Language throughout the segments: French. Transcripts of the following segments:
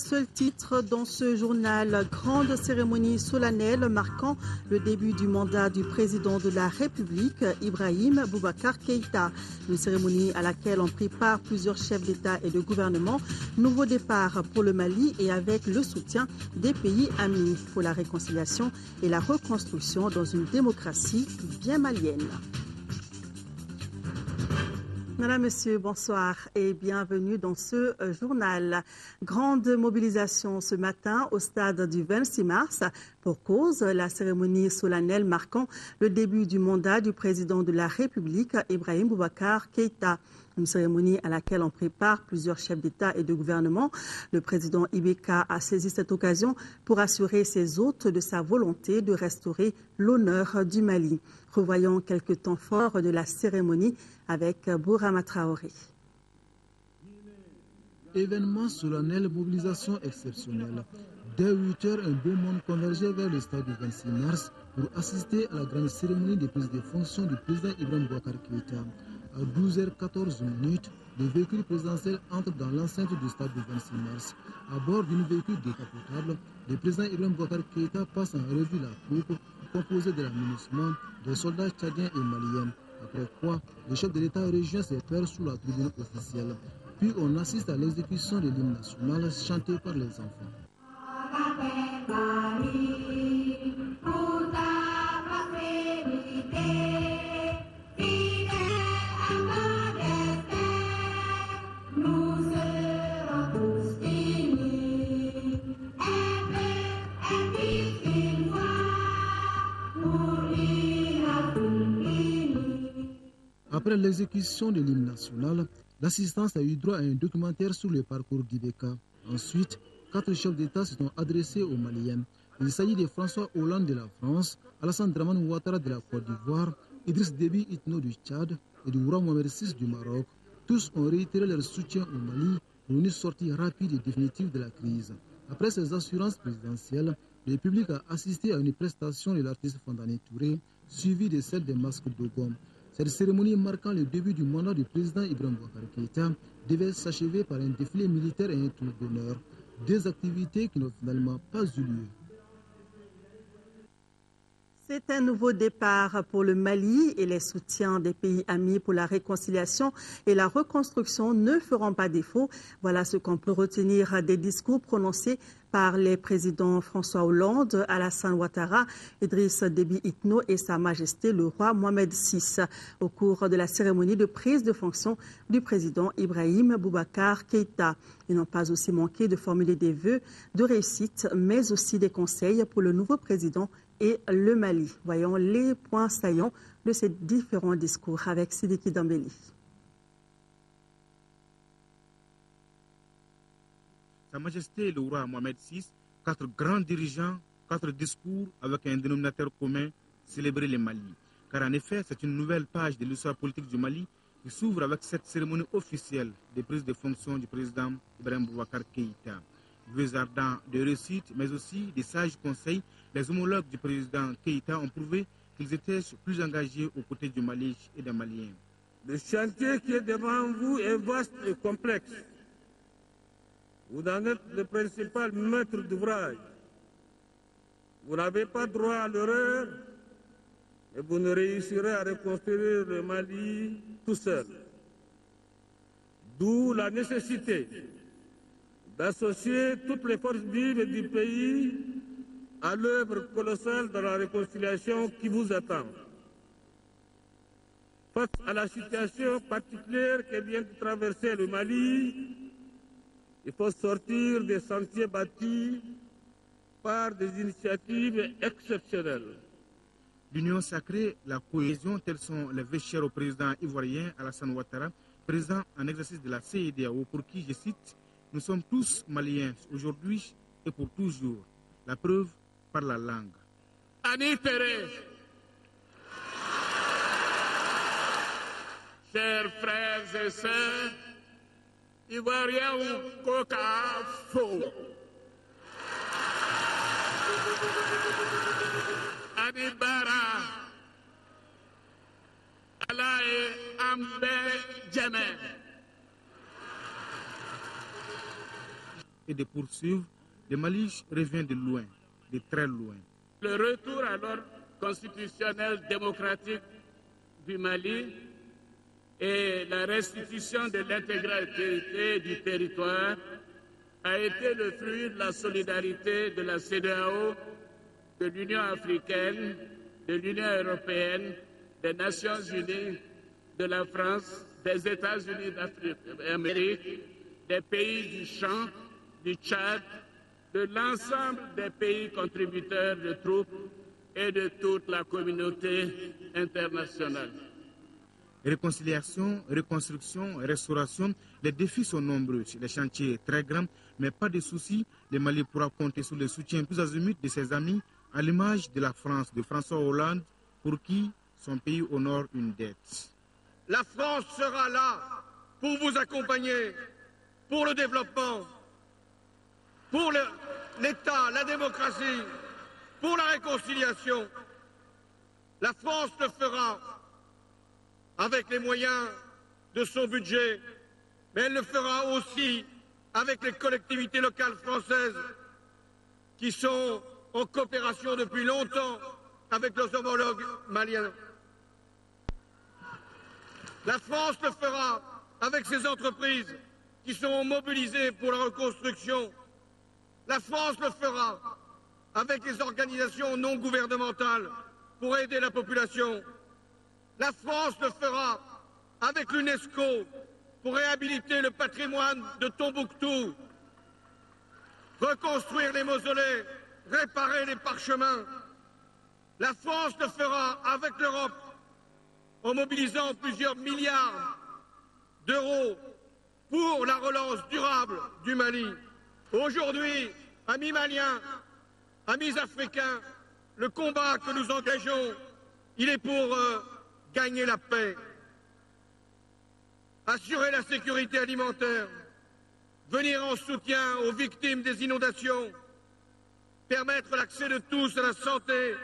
seul titre dans ce journal, grande cérémonie solennelle marquant le début du mandat du président de la République, Ibrahim Boubacar Keïta. Une cérémonie à laquelle ont pris part plusieurs chefs d'État et de gouvernement. Nouveau départ pour le Mali et avec le soutien des pays amis pour la réconciliation et la reconstruction dans une démocratie bien malienne. Madame, Monsieur, bonsoir et bienvenue dans ce euh, journal. Grande mobilisation ce matin au stade du 26 mars pour cause la cérémonie solennelle marquant le début du mandat du président de la République, Ibrahim Boubacar Keïta. Une cérémonie à laquelle on prépare plusieurs chefs d'État et de gouvernement. Le président Ibeka a saisi cette occasion pour assurer ses hôtes de sa volonté de restaurer l'honneur du Mali. Revoyons quelques temps forts de la cérémonie avec Bourama Traoré. Événement solennel, mobilisation exceptionnelle. Dès 8 heures, un beau monde convergeait vers le stade du 26 mars pour assister à la grande cérémonie de prise de fonction du président Ibrahim Bouakar Keïta. À 12h14 minutes, le véhicule présidentiel entre dans l'enceinte du stade du 26 mars. À bord d'un véhicule décapotable, le président Ibrahim Bouakar Keïta passe en revue la troupe composée de l'amunissement des soldats tchadiens et maliens. Après quoi, le chef de l'État rejoint ses pairs sous la tribune officielle. Puis on assiste à l'exécution de l'hymne national chanté par les enfants. Après l'exécution de l'hymne national, l'assistance a eu droit à un documentaire sur le parcours d'Ibeka. Ensuite, quatre chefs d'État se sont adressés aux Maliens. Il s'agit de François Hollande de la France, Alassane Draman Ouattara de la Côte d'Ivoire, Idriss Déby Itno du Tchad et du roi Mohamed VI du Maroc. Tous ont réitéré leur soutien au Mali pour une sortie rapide et définitive de la crise. Après ces assurances présidentielles, le public a assisté à une prestation de l'artiste Fondane Touré, suivie de celle des masques d'Ogom. Cette cérémonie marquant le début du mandat du président Ibrahim Bouakar Keïta devait s'achever par un défilé militaire et un tour d'honneur, deux activités qui n'ont finalement pas eu lieu. C'est un nouveau départ pour le Mali et les soutiens des pays amis pour la réconciliation et la reconstruction ne feront pas défaut. Voilà ce qu'on peut retenir des discours prononcés par les présidents François Hollande, Alassane Ouattara, Idriss Déby Itno et Sa Majesté le roi Mohamed VI au cours de la cérémonie de prise de fonction du président Ibrahim Boubacar Keïta. Ils n'ont pas aussi manqué de formuler des vœux de réussite, mais aussi des conseils pour le nouveau président et le Mali. Voyons les points saillants de ces différents discours avec Sidiki Dambeli. Sa Majesté le roi Mohamed VI, quatre grands dirigeants, quatre discours avec un dénominateur commun, célébrer le Mali. Car en effet, c'est une nouvelle page de l'histoire politique du Mali qui s'ouvre avec cette cérémonie officielle de prise de fonction du président Ibrahim Boubacar Keïta. Vœux ardents de réussite, mais aussi des sages conseils, les homologues du président Keïta ont prouvé qu'ils étaient plus engagés aux côtés du Mali et des Maliens. Le chantier qui est devant vous est vaste et complexe. Vous en êtes le principal maître d'ouvrage. Vous n'avez pas droit à l'erreur et vous ne réussirez à reconstruire le Mali tout seul. D'où la nécessité d'associer toutes les forces vives du pays à l'œuvre colossale de la réconciliation qui vous attend. Face à la situation particulière que vient de traverser le Mali, il faut sortir des sentiers battus par des initiatives exceptionnelles. L'union sacrée, la cohésion, tels sont les vœux chers au président ivoirien Alassane Ouattara, président en exercice de la CEDAO, pour qui, je cite, nous sommes tous maliens aujourd'hui et pour toujours. La preuve par la langue. Annie chers frères et sœurs, Ivoiriens ou Coca Faux. Anibara, Et de poursuivre, le Mali revient de loin, de très loin. Le retour à l'ordre constitutionnel démocratique du Mali et la restitution de l'intégralité du territoire a été le fruit de la solidarité de la CEDEAO, de l'Union africaine, de l'Union européenne, des Nations unies, de la France, des États-Unis d'Amérique, des pays du Champ, du Tchad, de l'ensemble des pays contributeurs de troupes et de toute la communauté internationale. Réconciliation, reconstruction, restauration, les défis sont nombreux, les chantiers très grands, mais pas de soucis, le Mali pourra compter sur le soutien plus azimut de ses amis, à l'image de la France, de François Hollande, pour qui son pays honore une dette. La France sera là pour vous accompagner, pour le développement, pour l'État, la démocratie, pour la réconciliation. La France le fera avec les moyens de son budget, mais elle le fera aussi avec les collectivités locales françaises qui sont en coopération depuis longtemps avec leurs homologues maliens. La France le fera avec ses entreprises qui seront mobilisées pour la reconstruction. La France le fera avec les organisations non gouvernementales pour aider la population. La France le fera avec l'UNESCO pour réhabiliter le patrimoine de Tombouctou, reconstruire les mausolées, réparer les parchemins. La France le fera avec l'Europe en mobilisant plusieurs milliards d'euros pour la relance durable du Mali. Aujourd'hui, amis maliens, amis africains, le combat que nous engageons, il est pour euh, gagner la paix, assurer la sécurité alimentaire, venir en soutien aux victimes des inondations, permettre l'accès de tous à la santé,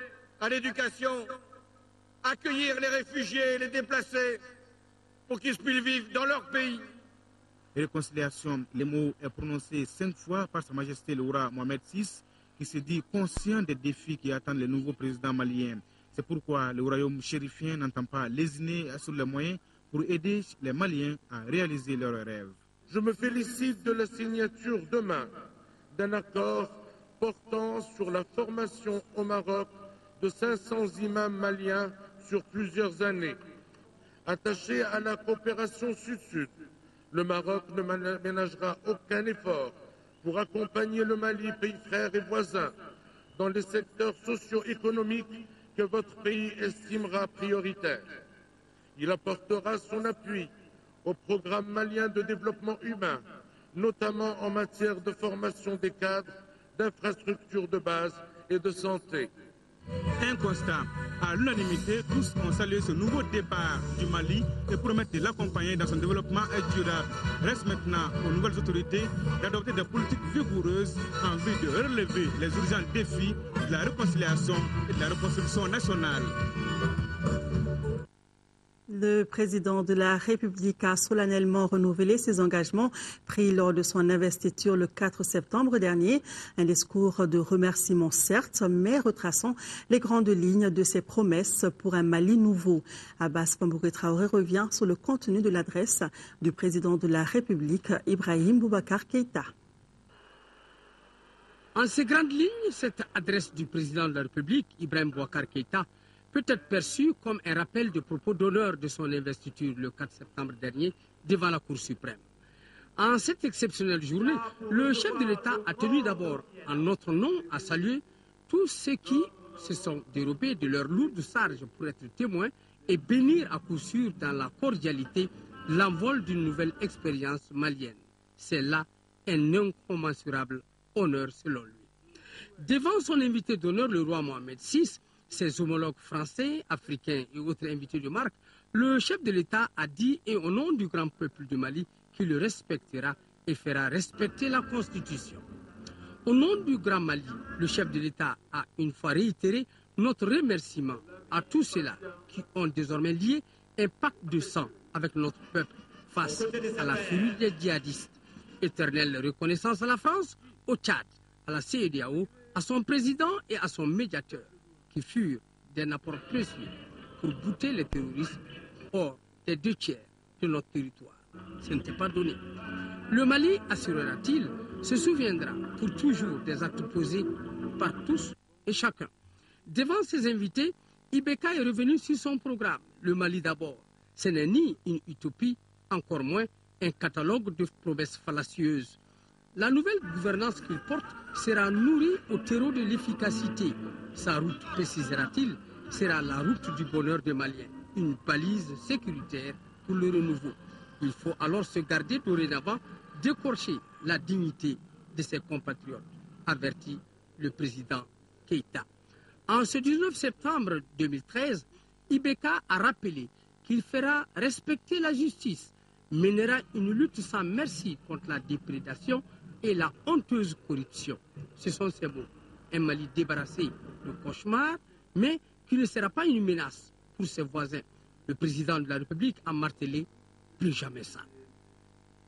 à l'éducation, accueillir les réfugiés et les déplacés pour qu'ils puissent vivre dans leur pays. Réconciliation, le mot est prononcé cinq fois par Sa Majesté le roi Mohamed VI, qui se dit conscient des défis qui attendent le nouveau président malien. C'est pourquoi le royaume chérifien n'entend pas lésiner sur les moyens pour aider les Maliens à réaliser leurs rêves. Je me félicite de la signature demain d'un accord portant sur la formation au Maroc de 500 imams maliens sur plusieurs années. Attaché à la coopération sud-sud, le Maroc ne ménagera aucun effort pour accompagner le Mali, pays frère et voisin, dans les secteurs socio-économiques que votre pays estimera prioritaires. Il apportera son appui au programme malien de développement humain, notamment en matière de formation des cadres, d'infrastructures de base et de santé. Un constat. À l'unanimité, tous ont salué ce nouveau départ du Mali et promettent de l'accompagner dans son développement durable. Reste maintenant aux nouvelles autorités d'adopter des politiques vigoureuses en vue de relever les urgents défis de la réconciliation et de la reconstruction nationale. Le président de la République a solennellement renouvelé ses engagements pris lors de son investiture le 4 septembre dernier. Un discours de remerciement certes, mais retraçant les grandes lignes de ses promesses pour un Mali nouveau. Abbas Pambouré Traoré revient sur le contenu de l'adresse du président de la République, Ibrahim Boubacar Keïta. En ces grandes lignes, cette adresse du président de la République, Ibrahim Boubacar Keïta, peut être perçu comme un rappel de propos d'honneur de son investiture le 4 septembre dernier devant la Cour suprême. En cette exceptionnelle journée, le chef de l'État a tenu d'abord, en notre nom, à saluer tous ceux qui se sont dérobés de leur lourde charge pour être témoins et bénir à coup sûr dans la cordialité l'envol d'une nouvelle expérience malienne. C'est là un incommensurable honneur selon lui. Devant son invité d'honneur, le roi Mohamed VI, ses homologues français, africains et autres invités de marque, le chef de l'État a dit, et au nom du grand peuple du Mali, qu'il le respectera et fera respecter la Constitution. Au nom du Grand Mali, le chef de l'État a une fois réitéré notre remerciement à tous ceux-là qui ont désormais lié un pacte de sang avec notre peuple face à la furie des djihadistes. Éternelle reconnaissance à la France, au Tchad, à la CEDAO, à son président et à son médiateur, qui furent d'un apport précieux pour bouter les terroristes hors des deux tiers de notre territoire. Ce n'était pas donné. Le Mali, assurera-t-il, se souviendra pour toujours des actes posés par tous et chacun. Devant ses invités, Ibeka est revenu sur son programme, le Mali d'abord. Ce n'est ni une utopie, encore moins un catalogue de promesses fallacieuses. La nouvelle gouvernance qu'il porte sera nourrie au terreau de l'efficacité. Sa route, précisera-t-il, sera la route du bonheur des Maliens, une balise sécuritaire pour le renouveau. Il faut alors se garder dorénavant d'écorcher la dignité de ses compatriotes, avertit le président Keïta. En ce 19 septembre 2013, Ibeka a rappelé qu'il fera respecter la justice, mènera une lutte sans merci contre la déprédation et la honteuse corruption. Ce sont ces mots. Un Mali débarrassé de cauchemar, mais qui ne sera pas une menace pour ses voisins. Le président de la République a martelé plus jamais ça.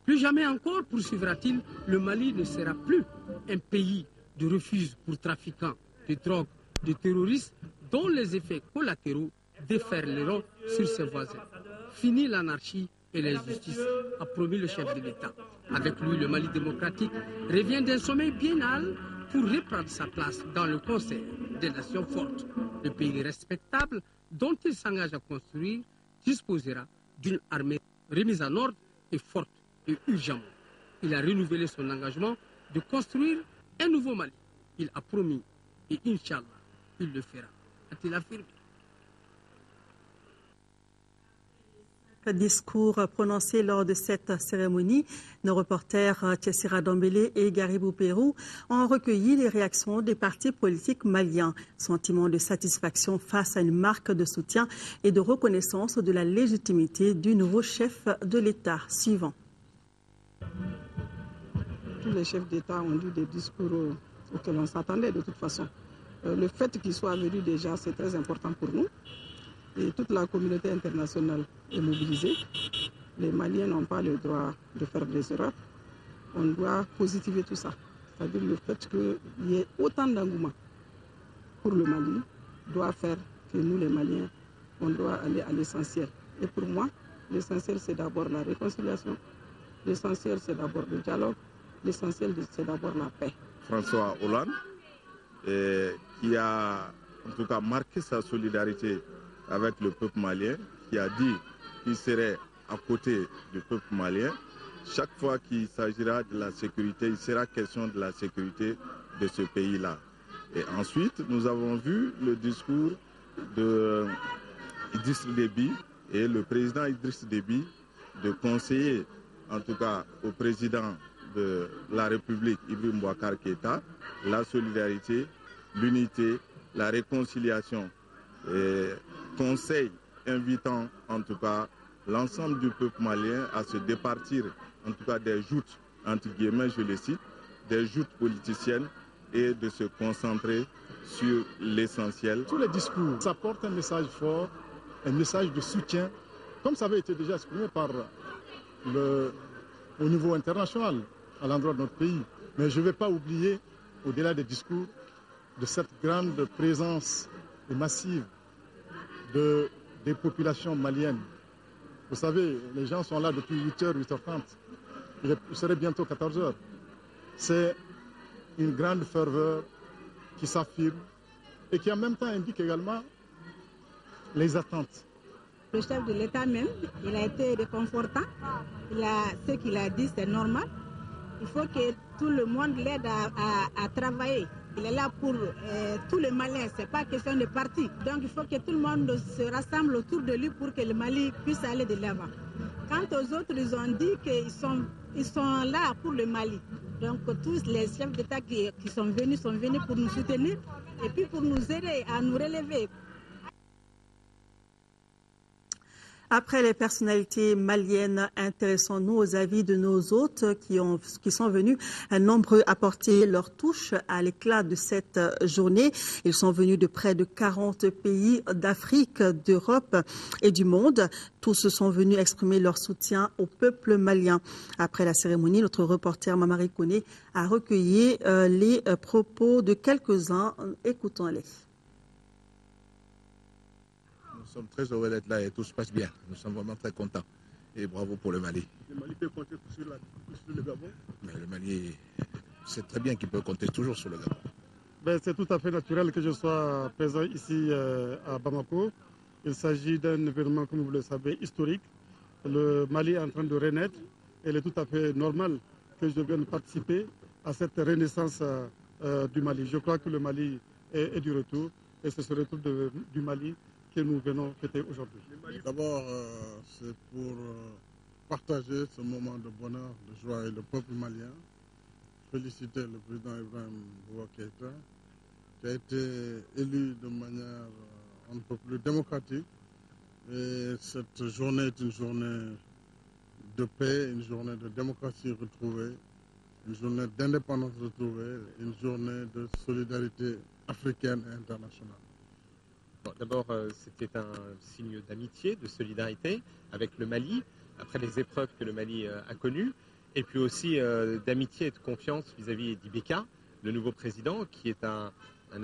Plus jamais encore, poursuivra-t-il, le Mali ne sera plus un pays de refus pour trafiquants de drogue, de terroristes, dont les effets collatéraux déferleront sur ses voisins. Fini l'anarchie et l'injustice, a promis le chef de l'État. Avec lui, le Mali démocratique revient d'un sommeil biennal pour reprendre sa place dans le concert des nations fortes. Le pays respectable dont il s'engage à construire disposera d'une armée remise en ordre et forte et urgemment. Il a renouvelé son engagement de construire un nouveau Mali. Il a promis et Inch'Allah, il le fera. A-t-il affirmé discours prononcé lors de cette cérémonie. Nos reporters Tessira Dombele et Garibou Pérou ont recueilli les réactions des partis politiques maliens. Sentiment de satisfaction face à une marque de soutien et de reconnaissance de la légitimité du nouveau chef de l'État. Suivant. Tous les chefs d'État ont dit des discours auxquels on s'attendait de toute façon. Le fait qu'ils soient venus déjà, c'est très important pour nous et toute la communauté internationale est mobilisée. Les Maliens n'ont pas le droit de faire des erreurs. On doit positiver tout ça. C'est-à-dire le fait qu'il y ait autant d'engouement pour le Mali doit faire que nous, les Maliens, on doit aller à l'essentiel. Et pour moi, l'essentiel, c'est d'abord la réconciliation. L'essentiel, c'est d'abord le dialogue. L'essentiel, c'est d'abord la paix. François Hollande, qui a en tout cas marqué sa solidarité avec le peuple malien, qui a dit qu'il serait à côté du peuple malien. Chaque fois qu'il s'agira de la sécurité, il sera question de la sécurité de ce pays-là. Et ensuite, nous avons vu le discours de Idriss et le président Idriss Déby de conseiller, en tout cas au président de la République, Ibrahim Bouakar Keïta, la solidarité, l'unité, la réconciliation. Et conseil invitant en tout cas l'ensemble du peuple malien à se départir en tout cas des joutes, entre guillemets je le cite, des joutes politiciennes et de se concentrer sur l'essentiel. Tous les discours, ça porte un message fort, un message de soutien, comme ça avait été déjà exprimé par le, au niveau international à l'endroit de notre pays. Mais je ne vais pas oublier, au-delà des discours, de cette grande présence massive de, des populations maliennes. Vous savez, les gens sont là depuis 8h, 8h30. Il serait bientôt 14h. C'est une grande ferveur qui s'affirme et qui en même temps indique également les attentes. Le chef de l'État même, il a été réconfortant. Il a, ce qu'il a dit, c'est normal. Il faut que tout le monde l'aide à travailler. Il est là pour euh, tous les Maliens, ce n'est pas question de parti. Donc il faut que tout le monde se rassemble autour de lui pour que le Mali puisse aller de l'avant. Quant aux autres, ils ont dit qu'ils sont, ils sont là pour le Mali. Donc tous les chefs d'État qui sont venus sont venus pour nous soutenir et puis pour nous aider à nous relever. Après les personnalités maliennes, intéressons-nous aux avis de nos hôtes qui, ont, qui sont venus nombreux apporter leur touche à l'éclat de cette journée. Ils sont venus de près de 40 pays d'Afrique, d'Europe et du monde. Tous se sont venus exprimer leur soutien au peuple malien. Après la cérémonie, notre reporter Mamari Kone a recueilli euh, les propos de quelques-uns. Écoutons-les sommes très heureux d'être là et tout se passe bien. Nous sommes vraiment très contents. Et bravo pour le Mali. Le Mali peut compter sur, le Gabon Mais le Mali, c'est très bien qu'il peut compter toujours sur le Gabon. Ben, c'est tout à fait naturel que je sois présent ici euh, à Bamako. Il s'agit d'un événement, comme vous le savez, historique. Le Mali est en train de renaître. Et il est tout à fait normal que je vienne participer à cette renaissance euh, du Mali. Je crois que le Mali est, du retour. Et c'est ce retour du Mali que nous venons fêter aujourd'hui D'abord, euh, c'est pour euh, partager ce moment de bonheur, de joie avec le peuple malien. Féliciter le président Ibrahim Bouakeita, qui a été élu de manière euh, un peu plus démocratique. Et cette journée est une journée de paix, une journée de démocratie retrouvée, une journée d'indépendance retrouvée, une journée de solidarité africaine et internationale. D'abord, euh, c'était un signe d'amitié, de solidarité avec le Mali, après les épreuves que le Mali euh, a connues, et puis aussi euh, d'amitié et de confiance vis-à-vis d'Ibeka, le nouveau président, qui est un,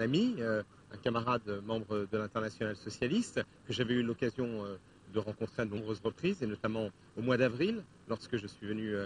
ami, un camarade membre de l'international socialiste, que j'avais eu l'occasion de rencontrer à de nombreuses reprises, et notamment au mois d'avril, lorsque je suis venu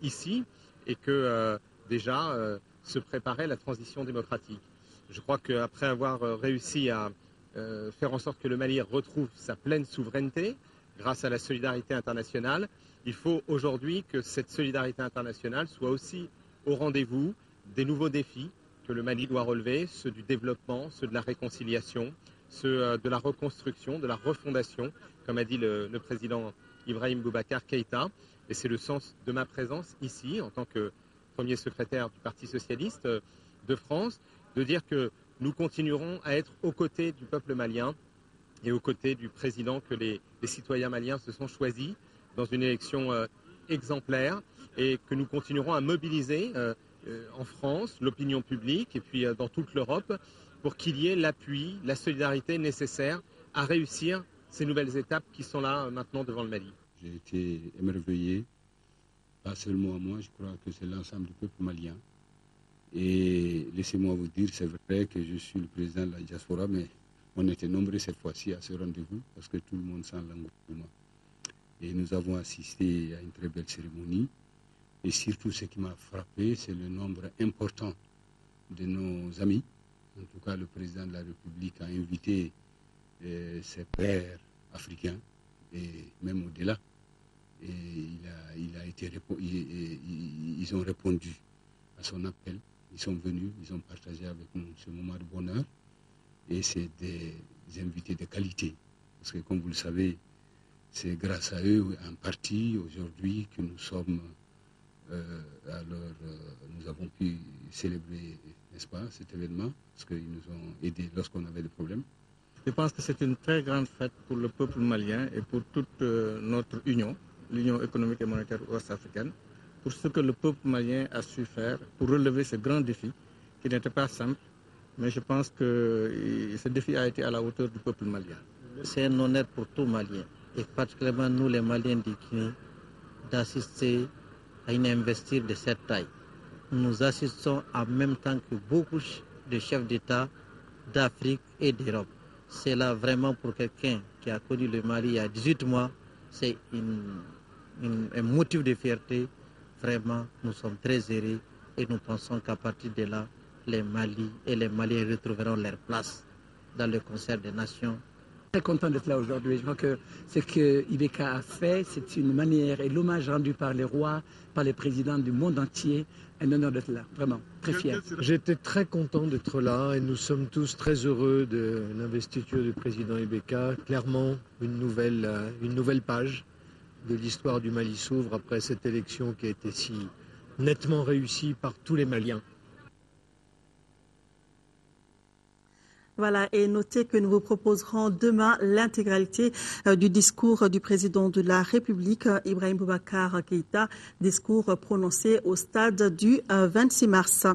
ici, et que déjà se préparait la transition démocratique. Je crois qu'après avoir réussi à euh, faire en sorte que le Mali retrouve sa pleine souveraineté grâce à la solidarité internationale. Il faut aujourd'hui que cette solidarité internationale soit aussi au rendez-vous des nouveaux défis que le Mali doit relever, ceux du développement, ceux de la réconciliation, ceux euh, de la reconstruction, de la refondation, comme a dit le, président Ibrahim Boubacar Keïta. Et c'est le sens de ma présence ici, en tant que premier secrétaire du Parti socialiste euh, de France, de dire que nous continuerons à être aux côtés du peuple malien et aux côtés du président que les, citoyens maliens se sont choisis dans une élection euh, exemplaire et que nous continuerons à mobiliser euh, euh, en France l'opinion publique et puis dans toute l'Europe pour qu'il y ait l'appui, la solidarité nécessaire à réussir ces nouvelles étapes qui sont là maintenant devant le Mali. J'ai été émerveillé, pas seulement moi, je crois que c'est l'ensemble du peuple malien. Et laissez-moi vous dire, c'est vrai que je suis le président de la diaspora, mais on était nombreux cette fois-ci à ce rendez-vous parce que tout le monde sent l'engouement. Et nous avons assisté à une très belle cérémonie. Et surtout, ce qui m'a frappé, c'est le nombre important de nos amis. En tout cas, le président de la République a invité euh, ses pères africains et même au-delà. Et il a, été, ils ont répondu à son appel. Ils sont venus, ils ont partagé avec nous ce moment de bonheur. Et c'est des invités de qualité. Parce que comme vous le savez, c'est grâce à eux, en partie, aujourd'hui, que nous sommes, euh, alors, euh, nous avons pu célébrer, n'est-ce pas, cet événement, parce qu'ils nous ont aidés lorsqu'on avait des problèmes. Je pense que c'est une très grande fête pour le peuple malien et pour toute euh, notre union, l'Union économique et monétaire ouest-africaine pour ce que le peuple malien a su faire pour relever ce grand défi qui n'était pas simple, mais je pense que ce défi a été à la hauteur du peuple malien. C'est un honneur pour tout Malien, et particulièrement nous les Maliens du Guinée, d'assister à une investir de cette taille. Nous assistons en même temps que beaucoup de chefs d'État d'Afrique et d'Europe. C'est là vraiment pour quelqu'un qui a connu le Mali il y a 18 mois, c'est un motif de fierté Vraiment, nous sommes très heureux et nous pensons qu'à partir de là, les Mali et les Maliens retrouveront leur place dans le concert des nations. Très content d'être là aujourd'hui. Je crois que ce que Ibeka a fait, c'est une manière et l'hommage rendu par les rois, par les présidents du monde entier. Un honneur d'être là, vraiment, très fier. J'étais très content d'être là et nous sommes tous très heureux de l'investiture du président Ibeka. Clairement, une nouvelle, euh, une nouvelle page de l'histoire du Mali s'ouvre après cette élection qui a été si nettement réussie par tous les Maliens. Voilà, et notez que nous vous proposerons demain l'intégralité euh, du discours du président de la République, Ibrahim Boubacar Keïta, discours prononcé au stade du 26 euh, mars.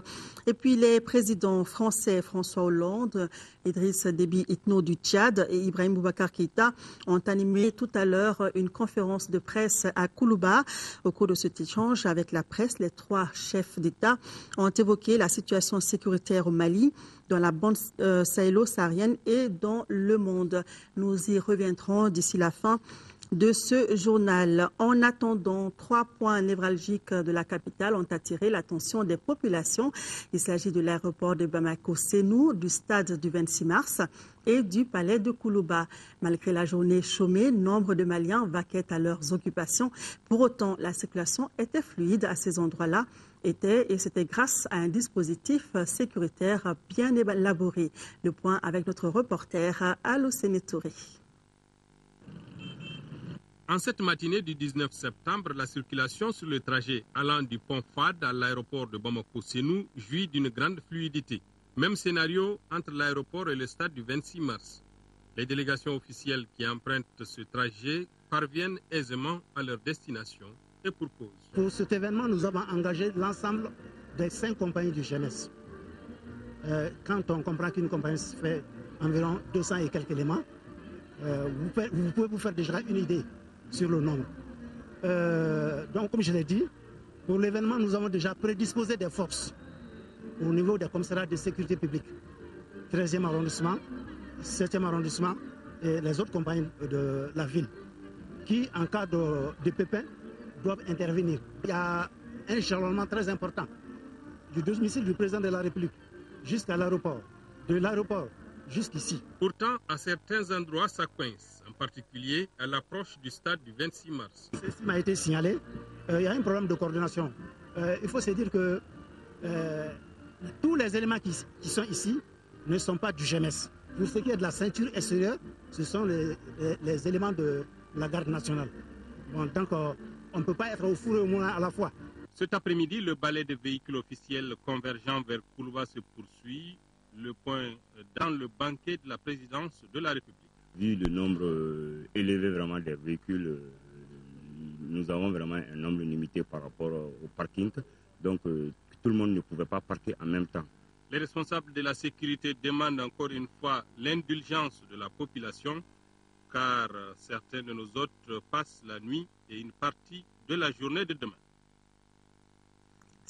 Et puis les présidents français François Hollande, Idriss Déby Itno du Tchad et Ibrahim Boubacar Keïta ont animé tout à l'heure une conférence de presse à Koulouba. Au cours de cet échange avec la presse, les trois chefs d'État ont évoqué la situation sécuritaire au Mali, dans la bande euh, sahélo-saharienne et dans le monde. Nous y reviendrons d'ici la fin de ce journal. En attendant, trois points névralgiques de la capitale ont attiré l'attention des populations. Il s'agit de l'aéroport de Bamako-Sénou, du stade du 26 mars et du palais de Koulouba. Malgré la journée chômée, nombre de Maliens vaquaient à leurs occupations. Pour autant, la circulation était fluide à ces endroits-là et c'était grâce à un dispositif sécuritaire bien élaboré. Le point avec notre reporter Allo Touré. En cette matinée du 19 septembre, la circulation sur le trajet allant du pont FAD à l'aéroport de Bamako-Senou jouit d'une grande fluidité. Même scénario entre l'aéroport et le stade du 26 mars. Les délégations officielles qui empruntent ce trajet parviennent aisément à leur destination et pour cause. Pour cet événement, nous avons engagé l'ensemble des cinq compagnies du jeunesse. Quand on comprend qu'une compagnie fait environ 200 et quelques éléments, euh, vous pouvez vous faire déjà une idée sur le nombre. Euh, donc, comme je l'ai dit, pour l'événement, nous avons déjà prédisposé des forces au niveau des commissariats de sécurité publique, 13e arrondissement, 7e arrondissement et les autres compagnies de la ville, qui, en cas de, de pépin, doivent intervenir. Il y a un jalonnement très important du domicile du président de la République jusqu'à l'aéroport, de l'aéroport jusqu'ici. Pourtant, à certains endroits, ça coince en particulier à l'approche du stade du 26 mars. Ceci m'a été signalé. Euh, il y a un problème de coordination. Euh, il faut se dire que euh, tous les éléments qui, sont ici ne sont pas du GMS. Pour ce qui est de la ceinture extérieure, ce sont les, éléments de la garde nationale. donc, on ne peut pas être au four et au moulin à la fois. Cet après-midi, le balai des véhicules officiels convergeant vers Koulouba se poursuit. Le point dans le banquet de la présidence de la République. Vu le nombre euh, élevé vraiment des véhicules, euh, nous avons vraiment un nombre limité par rapport au parking. Donc euh, tout le monde ne pouvait pas partir en même temps. Les responsables de la sécurité demandent encore une fois l'indulgence de la population car certains de nos autres passent la nuit et une partie de la journée de demain.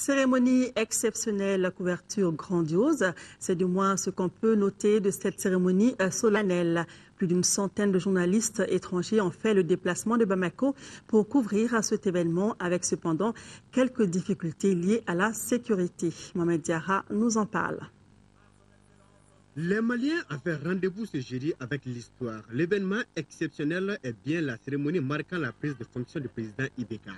Cérémonie exceptionnelle, couverture grandiose. C'est du moins ce qu'on peut noter de cette cérémonie solennelle. Plus d'une centaine de journalistes étrangers ont fait le déplacement de Bamako pour couvrir cet événement avec cependant quelques difficultés liées à la sécurité. Mohamed Diarra nous en parle. Les Maliens avaient rendez-vous ce jeudi avec l'histoire. L'événement exceptionnel est bien la cérémonie marquant la prise de fonction du président Ibeka.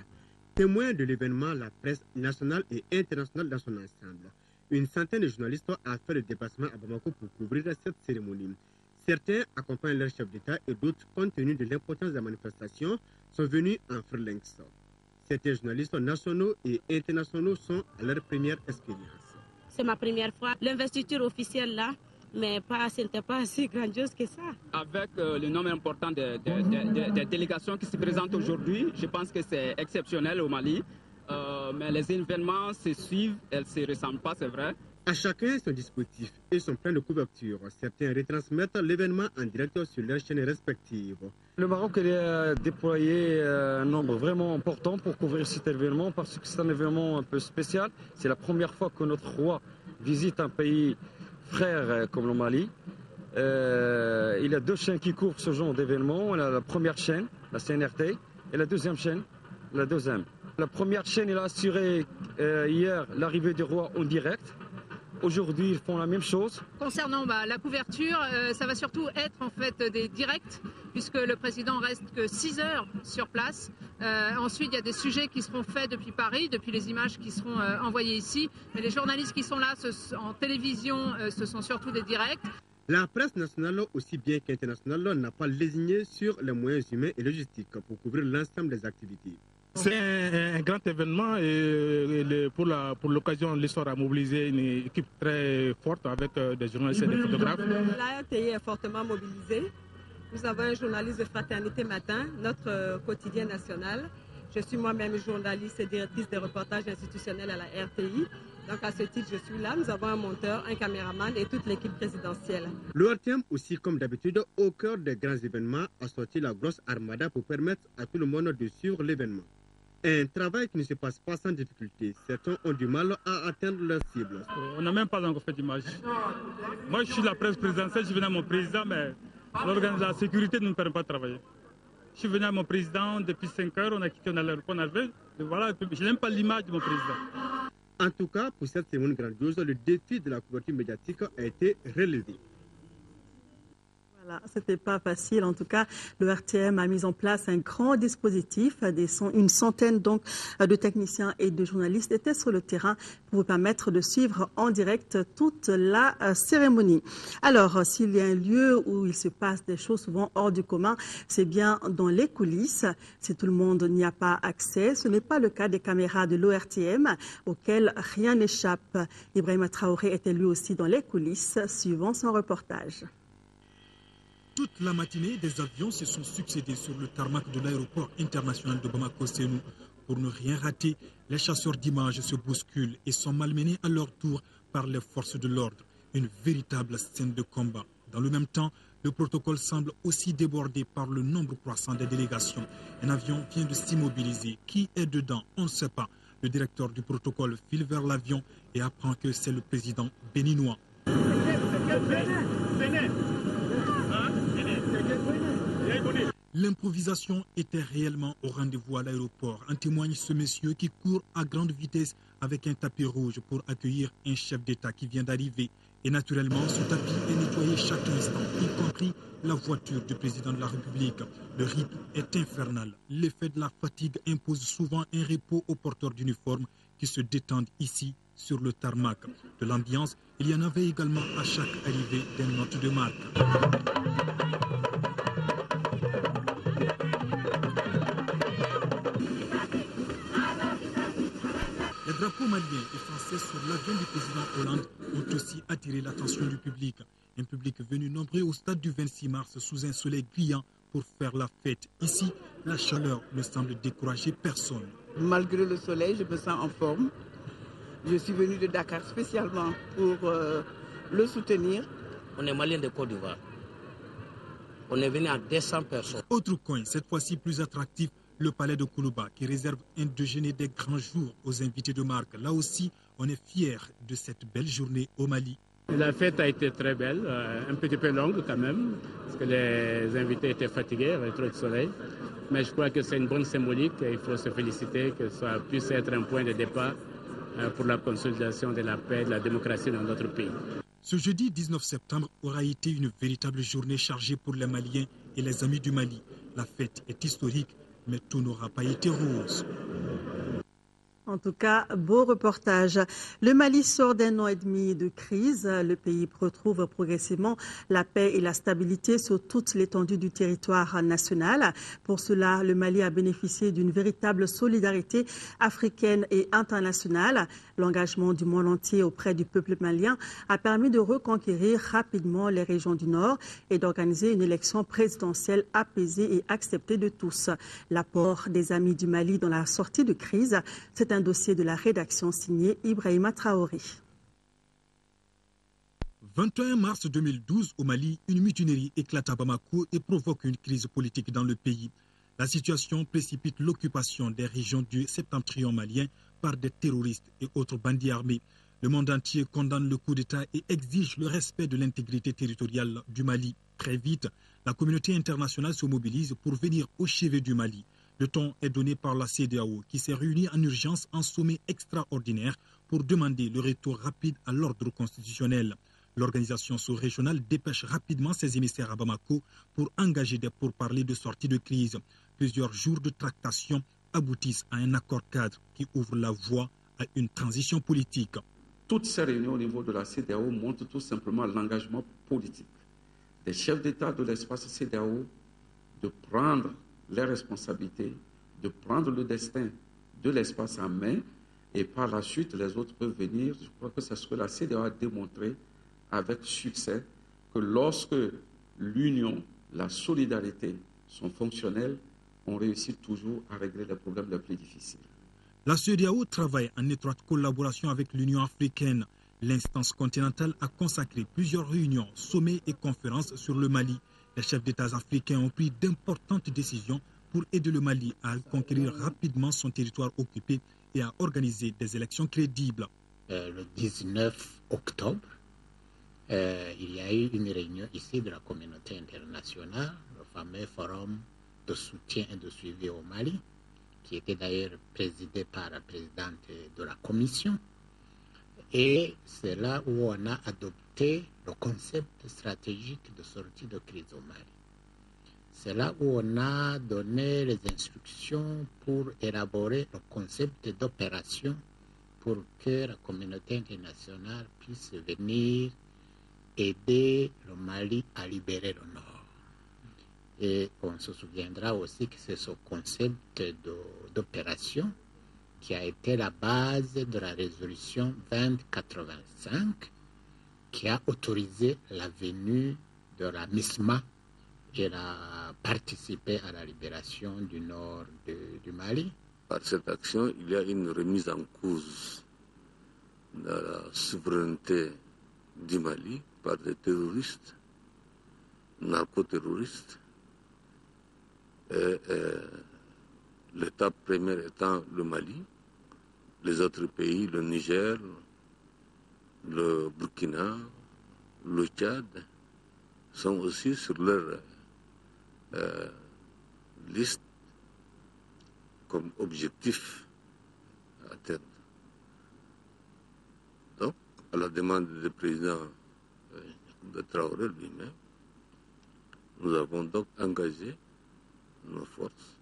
Témoin de l'événement, la presse nationale et internationale dans son ensemble. Une centaine de journalistes a fait le déplacement à Bamako pour couvrir cette cérémonie. Certains accompagnent leur chef d'État et d'autres, compte tenu de l'importance de la manifestation, sont venus en freelance. Certains journalistes nationaux et internationaux sont à leur première expérience. C'est ma première fois. L'investiture officielle là, mais pas, ce n'était pas si grandiose que ça. Avec euh, le nombre important de, délégations qui se présentent aujourd'hui, je pense que c'est exceptionnel au Mali. Euh, mais les événements se suivent, elles ne se ressemblent pas, c'est vrai. À chacun son dispositif et son plan de couverture. Certains retransmettent l'événement en direct sur leurs chaînes respectives. Le Maroc a déployé euh, un nombre vraiment important pour couvrir cet événement parce que c'est un événement un peu spécial. C'est la première fois que notre roi visite un pays euh, comme le Mali. Euh, il y a deux chaînes qui couvrent ce genre d'événement. La première chaîne, la CNRT, et la deuxième chaîne, la deuxième. La première chaîne, a assuré hier l'arrivée du roi en direct. Aujourd'hui, ils font la même chose. Concernant bah, la couverture, euh, ça va surtout être en fait des directs, puisque le président reste que 6 heures sur place. Euh, ensuite, il y a des sujets qui seront faits depuis Paris, depuis les images qui seront euh, envoyées ici. Mais les journalistes qui sont là en télévision, ce sont surtout des directs. La presse nationale, aussi bien qu'internationale, n'a pas lésigné sur les moyens humains et logistiques pour couvrir l'ensemble des activités. C'est un, grand événement et, pour l'occasion, l'histoire a mobilisé une équipe très forte avec euh, des journalistes et des photographes. La RTI est fortement mobilisée. Nous avons un journaliste de Fraternité Matin, notre euh, quotidien national. Je suis moi-même journaliste et directrice des reportages institutionnels à la RTI. Donc à ce titre, je suis là. Nous avons un monteur, un caméraman et toute l'équipe présidentielle. Le RTM aussi, comme d'habitude, au cœur des grands événements, a sorti la grosse armada pour permettre à tout le monde de suivre l'événement. Un travail qui ne se passe pas sans difficulté. Certains ont du mal à atteindre leur cible. On n'a même pas encore fait d'image. Moi, je suis la presse présidentielle, je venais à mon président, mais la sécurité ne nous permet pas de travailler. Je suis venu à mon président depuis 5 heures, on a quitté, on a l'aéroport, on Voilà, je n'aime pas l'image de mon président. En tout cas, pour cette cérémonie grandiose, le défi de la couverture médiatique a été relevé. Voilà, c'était pas facile. En tout cas, le RTM a mis en place un grand dispositif. une centaine donc de techniciens et de journalistes étaient sur le terrain pour vous permettre de suivre en direct toute la euh, cérémonie. Alors, s'il y a un lieu où il se passe des choses souvent hors du commun, c'est bien dans les coulisses. Si tout le monde n'y a pas accès, ce n'est pas le cas des caméras de l'ORTM auxquelles rien n'échappe. Ibrahim Traoré était lui aussi dans les coulisses, suivant son reportage. Toute la matinée, des avions se sont succédés sur le tarmac de l'aéroport international de Bamako-Senou. Pour ne rien rater, les chasseurs d'images se bousculent et sont malmenés à leur tour par les forces de l'ordre. Une véritable scène de combat. Dans le même temps, le protocole semble aussi débordé par le nombre croissant des délégations. Un avion vient de s'immobiliser. Qui est dedans On ne sait pas. Le directeur du protocole file vers l'avion et apprend que c'est le président béninois. L'improvisation était réellement au rendez-vous à l'aéroport. En témoigne ce monsieur qui court à grande vitesse avec un tapis rouge pour accueillir un chef d'État qui vient d'arriver. Et naturellement, ce tapis est nettoyé chaque instant, y compris la voiture du président de la République. Le rythme est infernal. L'effet de la fatigue impose souvent un repos aux porteurs d'uniforme qui se détendent ici sur le tarmac. De l'ambiance, il y en avait également à chaque arrivée d'un note de marque. Drapeaux maliens et français sur l'avion du président Hollande ont aussi attiré l'attention du public. Un public venu nombreux au stade du 26 mars sous un soleil brillant pour faire la fête. Ici, la chaleur ne semble décourager personne. Malgré le soleil, je me sens en forme. Je suis venu de Dakar spécialement pour euh, le soutenir. On est malien de Côte d'Ivoire. On est venu à 200 personnes. Autre coin, cette fois-ci plus attractif, le palais de Koulouba qui réserve un déjeuner des grands jours aux invités de marque. Là aussi, on est fiers de cette belle journée au Mali. La fête a été très belle, euh, un petit peu longue quand même, parce que les invités étaient fatigués avec trop de soleil. Mais je crois que c'est une bonne symbolique et il faut se féliciter que ça puisse être un point de départ euh, pour la consolidation de la paix et de la démocratie dans notre pays. Ce jeudi 19 septembre aura été une véritable journée chargée pour les Maliens et les amis du Mali. La fête est historique mais tout n'aura pas été rose. En tout cas, beau reportage. Le Mali sort d'un an et demi de crise. Le pays retrouve progressivement la paix et la stabilité sur toute l'étendue du territoire national. Pour cela, le Mali a bénéficié d'une véritable solidarité africaine et internationale. L'engagement du monde entier auprès du peuple malien a permis de reconquérir rapidement les régions du Nord et d'organiser une élection présidentielle apaisée et acceptée de tous. L'apport des amis du Mali dans la sortie de crise, c'est un dossier de la rédaction signé Ibrahima Traoré. 21 mars 2012, au Mali, une mutinerie éclate à Bamako et provoque une crise politique dans le pays. La situation précipite l'occupation des régions du septentrion malien des terroristes et autres bandits armés. Le monde entier condamne le coup d'État et exige le respect de l'intégrité territoriale du Mali. Très vite, la communauté internationale se mobilise pour venir au chevet du Mali. Le ton est donné par la CDAO qui s'est réunie en urgence en sommet extraordinaire pour demander le retour rapide à l'ordre constitutionnel. L'organisation sous-régionale dépêche rapidement ses émissaires à Bamako pour engager des pourparlers de sortie de crise. Plusieurs jours de tractation aboutissent à un accord cadre qui ouvre la voie à une transition politique. Toutes ces réunions au niveau de la CDAO montrent tout simplement l'engagement politique des chefs d'État de l'espace CDAO de prendre les responsabilités de prendre le destin de l'espace en main et par la suite, les autres peuvent venir. Je crois que c'est ce que la CDA a démontré avec succès, que lorsque l'union, la solidarité sont fonctionnelles, on réussit toujours à régler les problèmes les plus difficiles. La CEDEAO travaille en étroite collaboration avec l'Union africaine. L'instance continentale a consacré plusieurs réunions, sommets et conférences sur le Mali. Les chefs d'État africains ont pris d'importantes décisions pour aider le Mali à conquérir rapidement son territoire occupé et à organiser des élections crédibles. Euh, le 19 octobre, euh, il y a eu une réunion ici de la communauté internationale, le fameux forum de soutien et de suivi au Mali, qui était d'ailleurs présidé par la présidente de la commission. Et c'est là où on a adopté le concept stratégique de sortie de crise au Mali. C'est là où on a donné les instructions pour élaborer le concept d'opération pour que la communauté internationale puisse venir aider le Mali à libérer le Nord. Et on se souviendra aussi que c'est ce concept d'opération qui a été la base de la résolution 2085 qui a autorisé la venue de la MISMA et a participé à la libération du nord du Mali. Par cette action, il y a une remise en cause de la souveraineté du Mali par des terroristes, narcoterroristes, l'étape première étant le Mali, les autres pays, le Niger, le Burkina, le Tchad, sont aussi sur leur euh, liste comme objectif à atteindre. Donc, à la demande du président euh, de Traoré lui-même, nous avons donc engagé nos forces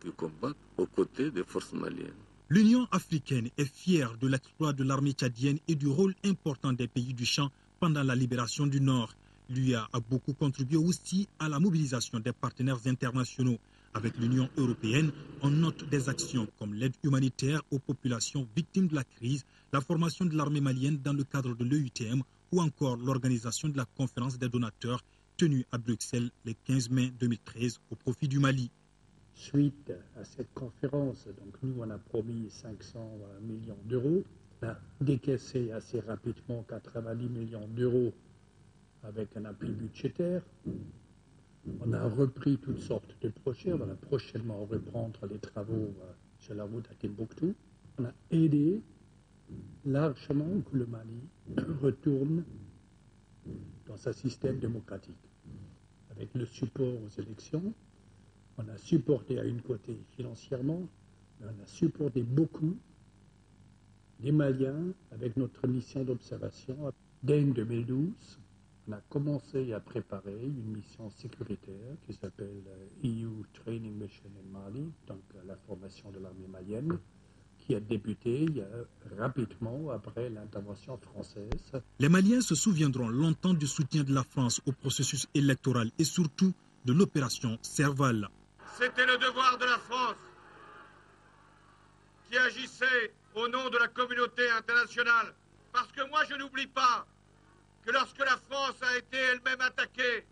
qui combattent aux côtés des forces maliennes. L'Union africaine est fière de l'exploit de l'armée tchadienne et du rôle important des pays du champ pendant la libération du Nord. L'UA a beaucoup contribué aussi à la mobilisation des partenaires internationaux. Avec l'Union européenne, on note des actions comme l'aide humanitaire aux populations victimes de la crise, la formation de l'armée malienne dans le cadre de l'EUTM ou encore l'organisation de la conférence des donateurs tenue à Bruxelles le 15 mai 2013 au profit du Mali. Suite à cette conférence, donc nous on a promis 500 millions d'euros, on a décaissé assez rapidement 90 millions d'euros avec un appui budgétaire. On a repris toutes sortes de projets. On va prochainement reprendre les travaux sur la route à Timbuktu. On a aidé largement que le Mali retourne dans un système démocratique. Avec le support aux élections, on a supporté à une côté financièrement, mais on a supporté beaucoup les Maliens avec notre mission d'observation. Dès 2012, on a commencé à préparer une mission sécuritaire qui s'appelle EU Training Mission in Mali, donc la formation de l'armée malienne, qui a débuté rapidement après l'intervention française. Les Maliens se souviendront longtemps du soutien de la France au processus électoral et surtout de l'opération Serval. C'était le devoir de la France qui agissait au nom de la communauté internationale. Parce que moi, je n'oublie pas que lorsque la France a été elle-même attaquée,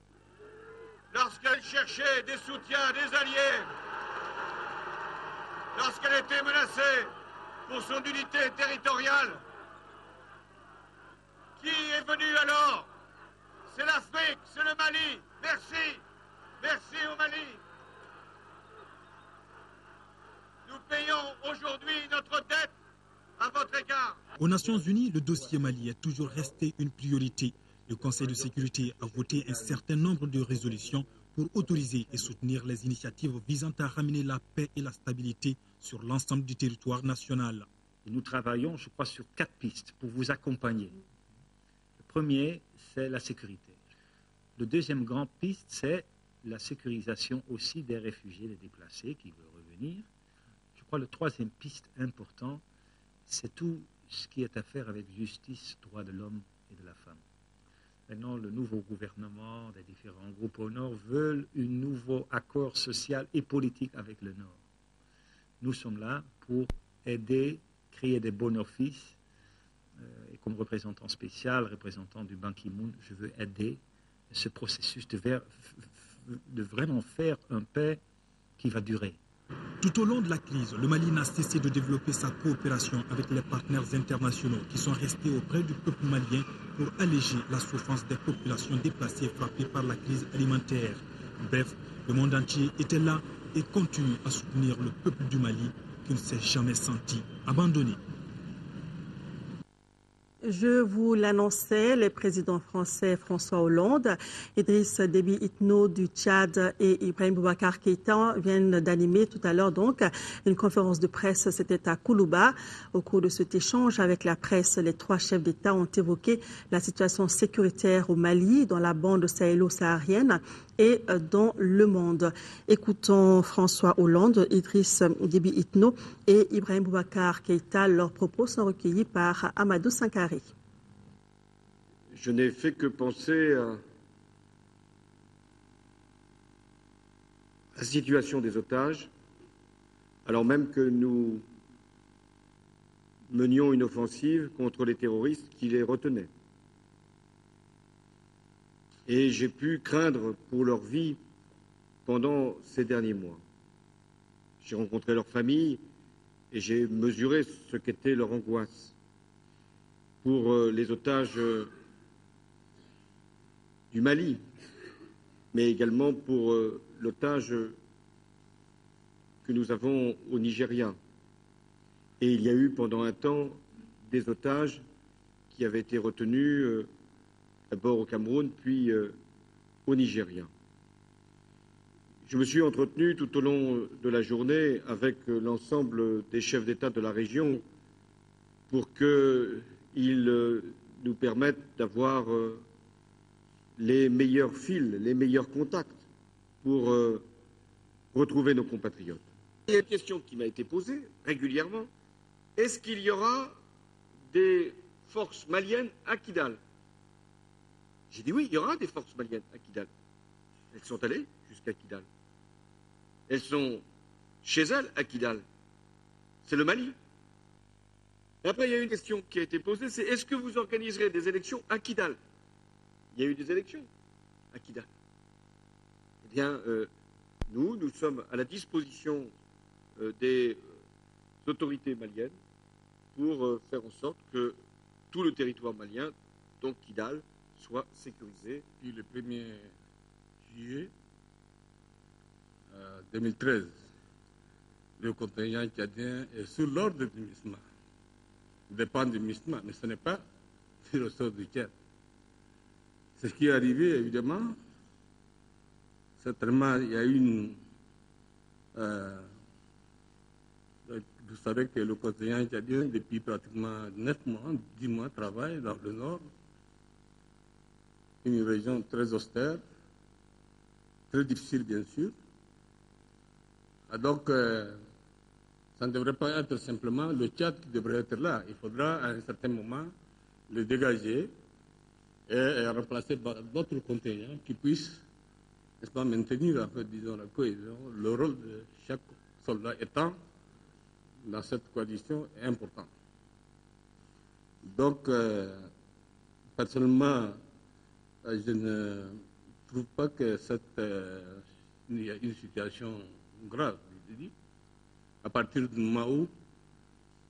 lorsqu'elle cherchait des soutiens, des alliés, lorsqu'elle était menacée pour son unité territoriale, qui est venu alors? C'est l'Afrique, c'est le Mali. Merci, merci au Mali. Nous payons aujourd'hui notre dette à votre égard. Aux Nations Unies, le dossier Mali est toujours resté une priorité. Le Conseil de sécurité a voté un certain nombre de résolutions pour autoriser et soutenir les initiatives visant à ramener la paix et la stabilité sur l'ensemble du territoire national. Nous travaillons, je crois, sur quatre pistes pour vous accompagner. Le premier, c'est la sécurité. Le deuxième grande piste, c'est la sécurisation aussi des réfugiés, des déplacés qui veulent revenir. Je crois que le troisième piste important, c'est tout ce qui est à faire avec justice, droits de l'homme et de la femme. Maintenant, le nouveau gouvernement des différents groupes au Nord veulent un nouveau accord social et politique avec le Nord. Nous sommes là pour aider, créer des bons offices. Euh, et comme représentant spécial, représentant du Ban Ki-moon, je veux aider ce processus de, de vraiment faire un paix qui va durer. Tout au long de la crise, le Mali n'a cessé de développer sa coopération avec les partenaires internationaux qui sont restés auprès du peuple malien pour alléger la souffrance des populations déplacées frappées par la crise alimentaire. Bref, le monde entier était là et continue à soutenir le peuple du Mali qui ne s'est jamais senti abandonné. Je vous l'annonçais, les présidents français François Hollande, Idriss Déby Itno du Tchad et Ibrahim Boubacar Keïta viennent d'animer tout à l'heure donc une conférence de presse. C'était à Koulouba. Au cours de cet échange avec la presse, les trois chefs d'État ont évoqué la situation sécuritaire au Mali, dans la bande sahélo-saharienne et dans le monde. Écoutons François Hollande, Idriss Déby Itno et Ibrahim Boubacar Keïta. Leurs propos sont recueillis par Amadou Sankari. Je n'ai fait que penser à la situation des otages, alors même que nous menions une offensive contre les terroristes qui les retenaient. Et j'ai pu craindre pour leur vie pendant ces derniers mois. J'ai rencontré leur famille et j'ai mesuré ce qu'était leur angoisse pour les otages du Mali, mais également pour l'otage que nous avons au Nigeria. Et il y a eu pendant un temps des otages qui avaient été retenus d'abord au Cameroun, puis au Nigeria. Je me suis entretenu tout au long de la journée avec l'ensemble des chefs d'État de la région pour qu'ils nous permettent d'avoir les meilleurs fils, les meilleurs contacts pour retrouver nos compatriotes. Il y a une question qui m'a été posée régulièrement. Est-ce qu'il y aura des forces maliennes à Kidal? J'ai dit oui, il y aura des forces maliennes à Kidal. Elles sont allées jusqu'à Kidal. Elles sont chez elles à Kidal. C'est le Mali. Après, il y a une question qui a été posée, c'est est-ce que vous organiserez des élections à Kidal? Il y a eu des élections à Kidal. Eh bien, euh, nous, nous sommes à la disposition euh, des autorités maliennes pour euh, faire en sorte que tout le territoire malien, donc Kidal, soit sécurisé. Puis le 1er juillet 2013, le contingent tchadien est sous l'ordre du MISMA. Il dépend du MISMA, mais ce n'est pas le ressort du Tchad. Ce qui est arrivé, évidemment, certainement, il y a une. Euh, vous savez que le contingent tchadien, depuis pratiquement 9 mois, 10 mois, travaille dans le nord, une région très austère, très difficile, bien sûr. Ah, donc, euh, ça ne devrait pas être simplement le Tchad qui devrait être là. Il faudra, à un certain moment, le dégager et, remplacer par d'autres contingents qui puissent n'est-ce pas, maintenir, en disons, la cohésion. Le rôle de chaque soldat étant dans cette coalition est important. Donc, euh, personnellement, je ne trouve pas que cette, euh, une situation grave. Je. À partir du moment où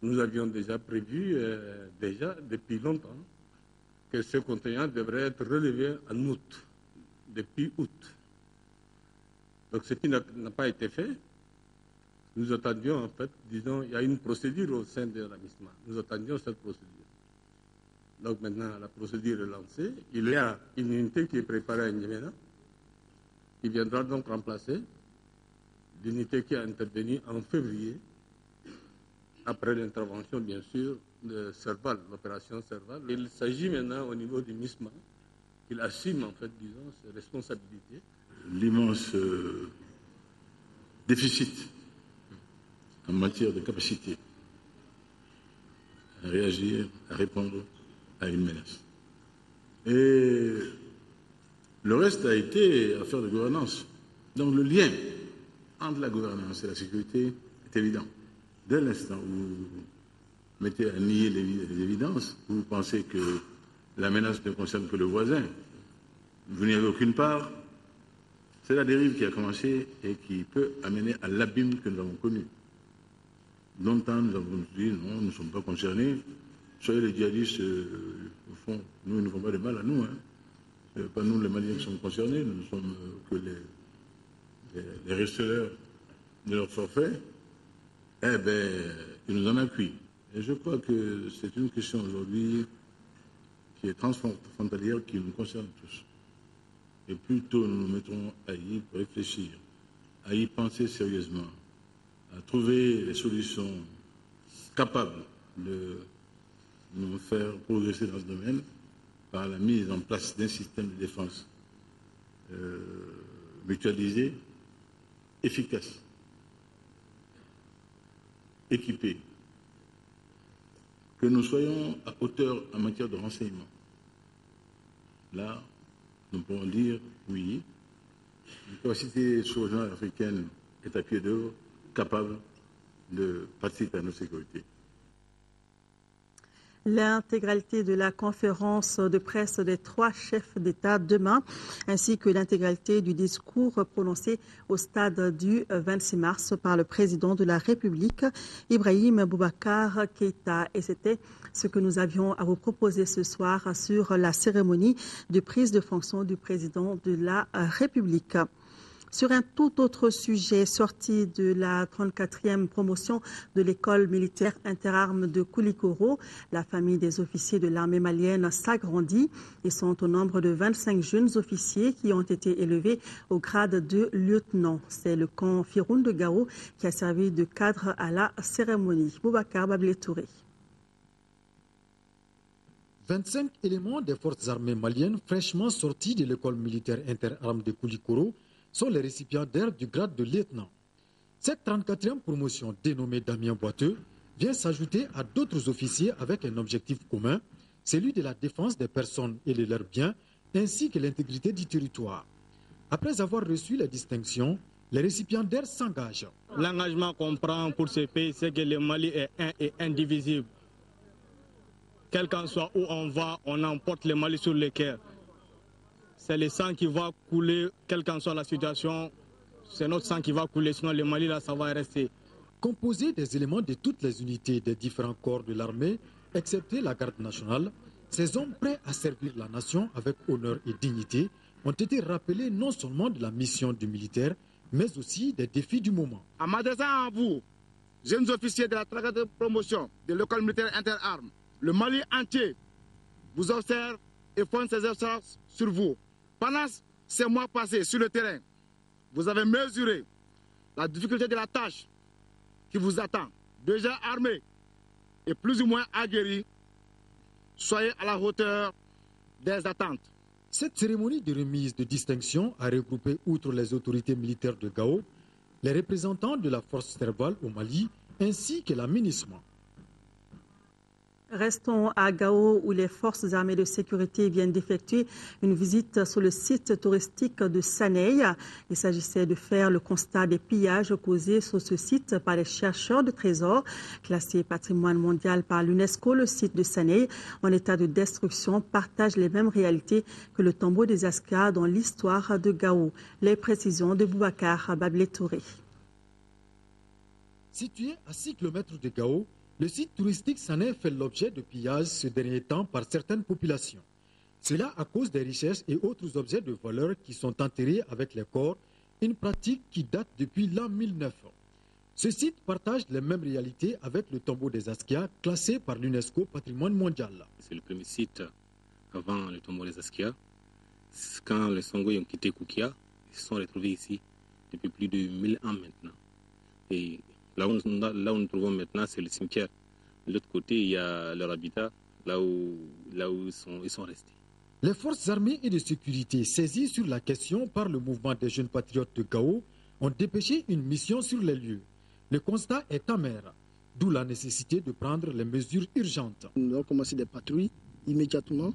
nous avions déjà prévu, euh, déjà depuis longtemps, que ce contingent devrait être relevé en août, depuis août. Donc ce qui n'a pas été fait, nous attendions en fait, disons, il y a une procédure au sein de la MISMA. Nous attendions cette procédure. Donc maintenant, la procédure est lancée. Il y a une unité qui est préparée à N'Djamena, qui viendra donc remplacer l'unité qui a intervenu en février, après l'intervention, bien sûr, de Serval, l'opération Serval. Il s'agit maintenant au niveau du MISMA qu'il assume, en fait, disons, ses responsabilités. L'immense euh, déficit en matière de capacité à réagir, à répondre à une menace. Et le reste a été affaire de gouvernance. Donc le lien entre la gouvernance et la sécurité est évident. dès l'instant où vous mettez à nier les, évidences, vous pensez que la menace ne concerne que le voisin, vous n'y avez aucune part, c'est la dérive qui a commencé et qui peut amener à l'abîme que nous avons connu. Longtemps, nous avons dit non, nous ne sommes pas concernés. Soyez les djihadistes, euh, nous, ils ne font pas de mal à nous. Hein. N'est pas nous, les Maliens, qui sommes concernés. Nous ne sommes euh, que les, les, les de leur forfait. Eh bien, ils nous en appuient. Et je crois que c'est une question aujourd'hui qui est transfrontalière, qui nous concerne tous. Et plus tôt nous nous mettrons à y réfléchir, à y penser sérieusement, à trouver les solutions capables de nous faire progresser dans ce domaine par la mise en place d'un système de défense euh, mutualisé, efficace, équipé, que nous soyons à hauteur en matière de renseignement. Là, nous pouvons dire oui, la capacité souveraine africaine est à pied d'œuvre, capable de participer à nos sécurités. L'intégralité de la conférence de presse des trois chefs d'État demain, ainsi que l'intégralité du discours prononcé au stade du 26 mars par le président de la République, Ibrahim Boubacar Keïta. Et c'était ce que nous avions à vous proposer ce soir sur la cérémonie de prise de fonction du président de la République. Sur un tout autre sujet, sorti de la 34e promotion de l'école militaire interarmes de Koulikoro, la famille des officiers de l'armée malienne s'agrandit. Ils sont au nombre de 25 jeunes officiers qui ont été élevés au grade de lieutenant. C'est le camp Firoun de Gao qui a servi de cadre à la cérémonie. Boubacar Bablé Touré. 25 éléments des forces armées maliennes fraîchement sortis de l'école militaire interarmes de Koulikoro sont les récipiendaires du grade de lieutenant. Cette 34e promotion dénommée Damien Boiteux vient s'ajouter à d'autres officiers avec un objectif commun, celui de la défense des personnes et de leurs biens, ainsi que l'intégrité du territoire. Après avoir reçu la distinction, les récipiendaires s'engagent. L'engagement qu'on prend pour ce pays, c'est que le Mali est un et indivisible. Quel qu'en soit où on va, on emporte le Mali sur le cœur c'est le sang qui va couler, quelle qu'en soit la situation. C'est notre sang qui va couler, sinon le Mali, là, ça va rester. Composé des éléments de toutes les unités des différents corps de l'armée, excepté la garde nationale, ces hommes prêts à servir la nation avec honneur et dignité ont été rappelés non seulement de la mission du militaire, mais aussi des défis du moment. En m'adressant à vous, jeunes officiers de la de promotion de l'école militaire interarmes, le Mali entier vous observe et font ses efforts sur vous. Pendant ces mois passés sur le terrain, vous avez mesuré la difficulté de la tâche qui vous attend. Déjà armé et plus ou moins aguerri, soyez à la hauteur des attentes. Cette cérémonie de remise de distinction a regroupé, outre les autorités militaires de Gao, les représentants de la force cerbale au Mali, ainsi que l'aménissement. Restons à Gao où les forces armées de sécurité viennent d'effectuer une visite sur le site touristique de Sanei. Il s'agissait de faire le constat des pillages causés sur ce site par les chercheurs de trésors. Classé patrimoine mondial par l'UNESCO, le site de Sanei, en état de destruction, partage les mêmes réalités que le tombeau des Askas dans l'histoire de Gao. Les précisions de Boubacar Bablé Touré. Situé à 6 km de Gao, le site touristique Sané fait l'objet de pillages ce dernier temps par certaines populations. Cela à cause des richesses et autres objets de valeur qui sont enterrés avec les corps, une pratique qui date depuis l'an 1900. Ce site partage les mêmes réalités avec le tombeau des Askia, classé par l'UNESCO patrimoine mondial. C'est le premier site avant le tombeau des Askia. Quand les Songoï ont quitté Koukia, ils se sont retrouvés ici depuis plus de 1000 ans maintenant. Là où, là où nous trouvons maintenant, c'est le cimetière. De l'autre côté, il y a leur habitat, là où, là où ils, sont, ils sont restés. Les forces armées et de sécurité saisies sur la question par le mouvement des jeunes patriotes de Gao ont dépêché une mission sur les lieux. Le constat est amer, d'où la nécessité de prendre les mesures urgentes. Nous avons commencé des patrouilles immédiatement,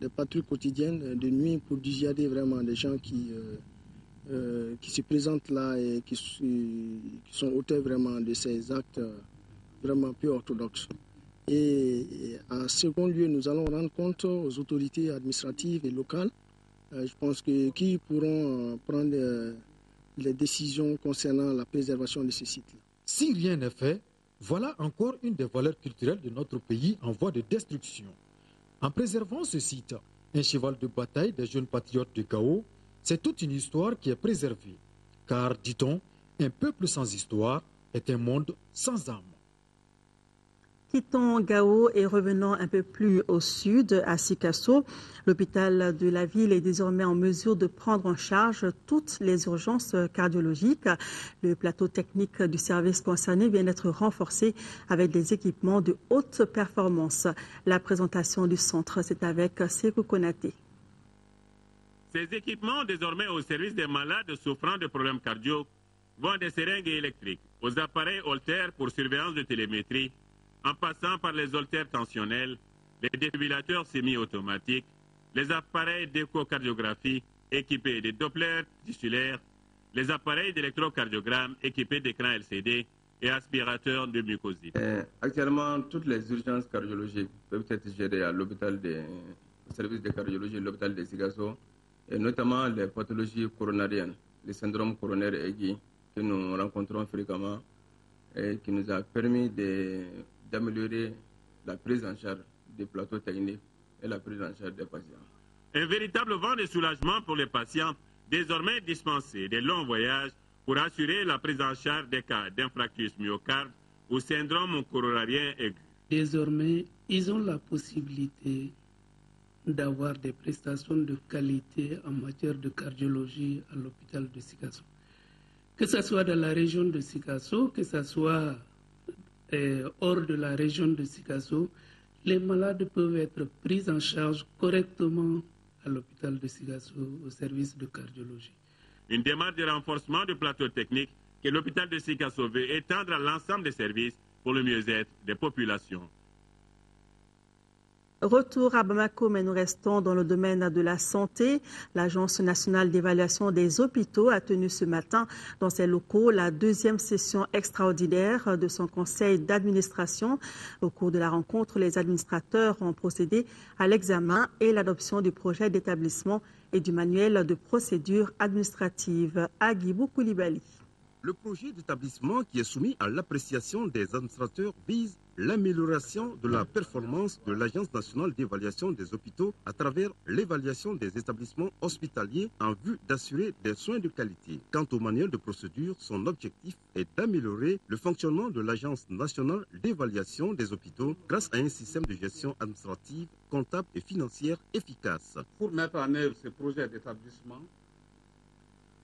des patrouilles quotidiennes de nuit pour dissuader vraiment les gens qui, euh, euh, qui se présentent là et qui, sont auteurs vraiment de ces actes vraiment plus orthodoxe. Et en second lieu, nous allons rendre compte aux autorités administratives et locales, euh, je pense que qui pourront euh, prendre euh, les décisions concernant la préservation de ces sites-là. Si rien n'est fait, voilà encore une des valeurs culturelles de notre pays en voie de destruction. En préservant ce site, un cheval de bataille des jeunes patriotes de Gao, c'est toute une histoire qui est préservée. Car, dit-on, un peuple sans histoire est un monde sans âme. Quittons Gao et revenons un peu plus au sud, à Sikasso. L'hôpital de la ville est désormais en mesure de prendre en charge toutes les urgences cardiologiques. Le plateau technique du service concerné vient d'être renforcé avec des équipements de haute performance. La présentation du centre, c'est avec Sekou Konaté. Ces équipements, désormais au service des malades souffrant de problèmes cardio, vont des seringues électriques aux appareils Holter pour surveillance de télémétrie en passant par les holtères tensionnels, les défibrillateurs semi-automatiques, les appareils d'échocardiographie équipés de Doppler tissulaires, les appareils d'électrocardiogramme équipés d'écrans LCD et aspirateurs de mucosite. Euh, actuellement, toutes les urgences cardiologiques peuvent être gérées à l'hôpital des services de cardiologie l'hôpital de Sigasso, et notamment les pathologies coronariennes, les syndromes coronaires aigus que nous rencontrons fréquemment et qui nous a permis de d'améliorer la prise en charge des plateaux techniques et la prise en charge des patients. Un véritable vent de soulagement pour les patients, désormais dispensés des longs voyages pour assurer la prise en charge des cas d'infarctus myocarde ou syndrome coronarien aigu. Désormais, ils ont la possibilité d'avoir des prestations de qualité en matière de cardiologie à l'hôpital de Sikasso. Que ce soit dans la région de Sikasso, que ce soit hors de la région de Sikasso, les malades peuvent être pris en charge correctement à l'hôpital de Sikasso au service de cardiologie. Une démarche de renforcement du plateau technique que l'hôpital de Sikasso veut étendre à l'ensemble des services pour le mieux-être des populations. Retour à Bamako, mais nous restons dans le domaine de la santé. L'Agence nationale d'évaluation des hôpitaux a tenu ce matin dans ses locaux la deuxième session extraordinaire de son conseil d'administration. Au cours de la rencontre, les administrateurs ont procédé à l'examen et l'adoption du projet d'établissement et du manuel de procédure administrative. Agibou Koulibaly. Le projet d'établissement qui est soumis à l'appréciation des administrateurs vise l'amélioration de la performance de l'Agence nationale d'évaluation des hôpitaux à travers l'évaluation des établissements hospitaliers en vue d'assurer des soins de qualité. Quant au manuel de procédure, son objectif est d'améliorer le fonctionnement de l'Agence nationale d'évaluation des hôpitaux grâce à un système de gestion administrative, comptable et financière efficace. Pour mettre en œuvre ce projet d'établissement,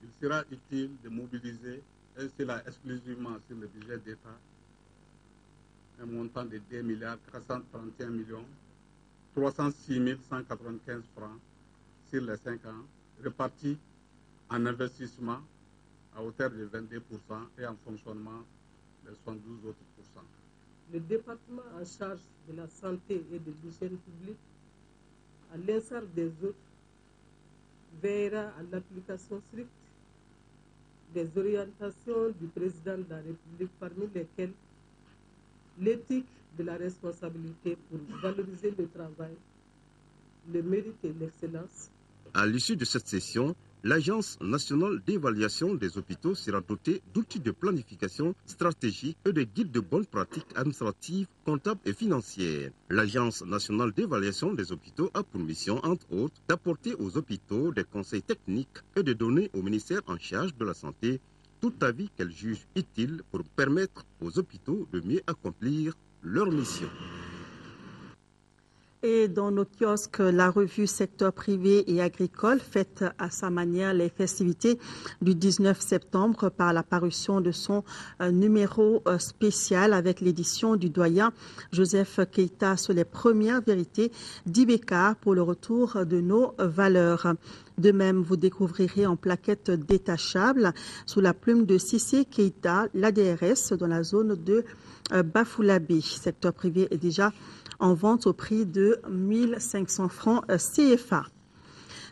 il sera utile de mobiliser et c'est là exclusivement sur le budget d'État, un montant de 2 milliards 431 millions 306 195 francs sur les 5 ans, répartis en investissement à hauteur de 22% et en fonctionnement de 72 autres Le département en charge de la santé et de l'hygiène publique, à l'instar des autres, veillera à l'application stricte des orientations du président de la République, parmi lesquelles l'éthique de la responsabilité pour valoriser le travail, le mérite et l'excellence. À l'issue de cette session, l'Agence nationale d'évaluation des hôpitaux sera dotée d'outils de planification stratégique et de guides de bonnes pratiques administratives, comptables et financières. L'Agence nationale d'évaluation des hôpitaux a pour mission, entre autres, d'apporter aux hôpitaux des conseils techniques et de donner au ministère en charge de la Santé tout avis qu'elle juge utile pour permettre aux hôpitaux de mieux accomplir leur mission. Et dans nos kiosques, la revue Secteur privé et agricole fête à sa manière les festivités du 19 septembre par la parution de son euh, numéro euh, spécial avec l'édition du doyen Joseph Keita sur les premières vérités d'Ibeka pour le retour de nos valeurs. De même, vous découvrirez en plaquette détachable sous la plume de Sissé Keita l'ADRS dans la zone de euh, Bafoulabé. Secteur privé est déjà en vente au prix de 1500 francs CFA.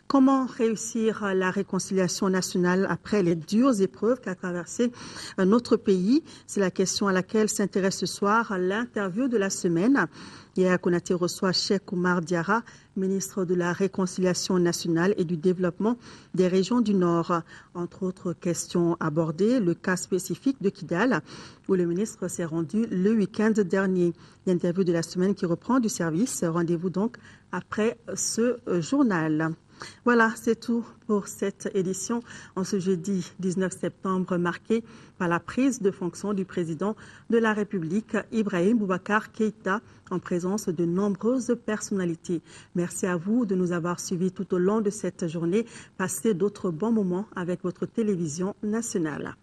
Comment réussir la réconciliation nationale après les dures épreuves qu'a traversé notre pays? C'est la question à laquelle s'intéresse ce soir l'interview de la semaine. Hier, Konaté reçoit Cheikh Oumar Diara, ministre de la Réconciliation nationale et du développement des régions du Nord. Entre autres questions abordées, le cas spécifique de Kidal, où le ministre s'est rendu le week-end dernier. L'interview de la semaine qui reprend du service. Rendez-vous donc après ce journal. Voilà, c'est tout pour cette édition en ce jeudi 19 septembre marqué par la prise de fonction du président de la République, Ibrahim Boubacar Keïta, en présence de nombreuses personnalités. Merci à vous de nous avoir suivis tout au long de cette journée. Passez d'autres bons moments avec votre télévision nationale.